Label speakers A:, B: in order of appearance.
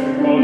A: for